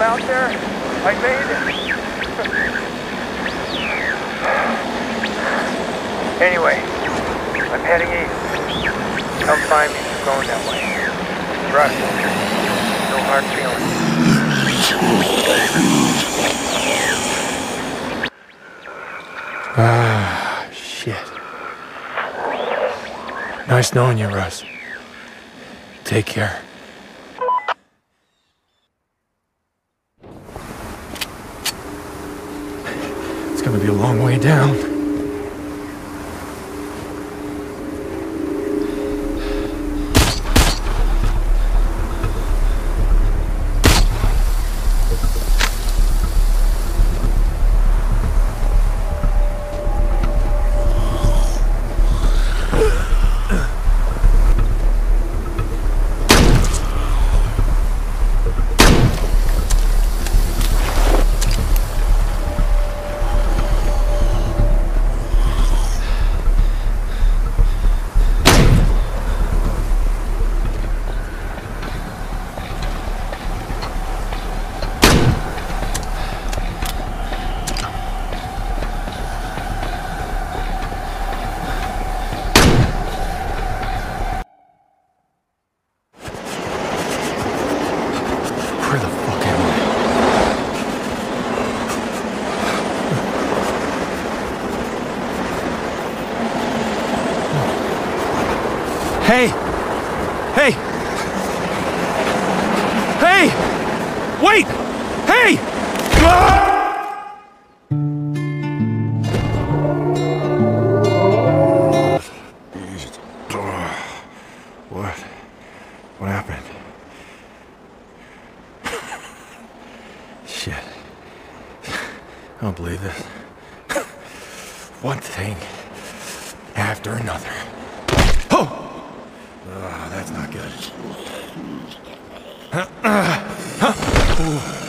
I'm out there. I made it. anyway, I'm heading east. Come find me. I'm going that way. Russ, no hard feelings. Ah, shit. Nice knowing you, Russ. Take care. It's gonna be a long way down. Hey! Hey! Hey! Wait! Hey! Ah! What? What happened? Shit. I don't believe this. One thing after another. Oh! That's not good. Huh, ah, huh.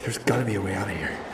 There's gotta be a way out of here.